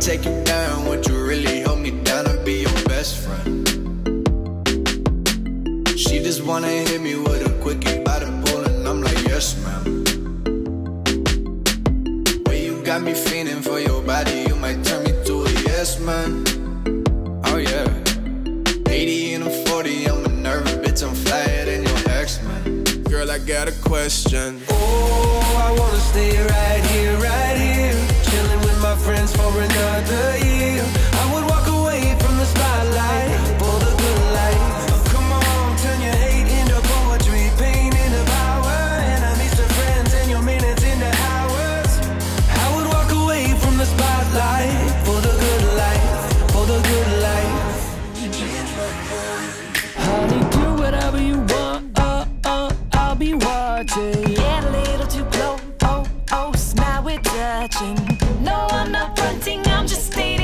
take you down, would you really hold me down and be your best friend? She just wanna hit me with a quickie by the pool, and I'm like, yes, ma'am. Way you got me feeling for your body, you might turn me to a yes, man. Oh, yeah. 80 and a 40, I'm a nervous bitch, I'm flyer than your ex, man. Girl, I got a question. Oh, I wanna stay No, I'm not fronting, I'm just stating.